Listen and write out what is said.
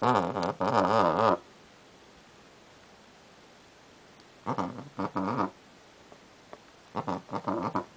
Uh-huh.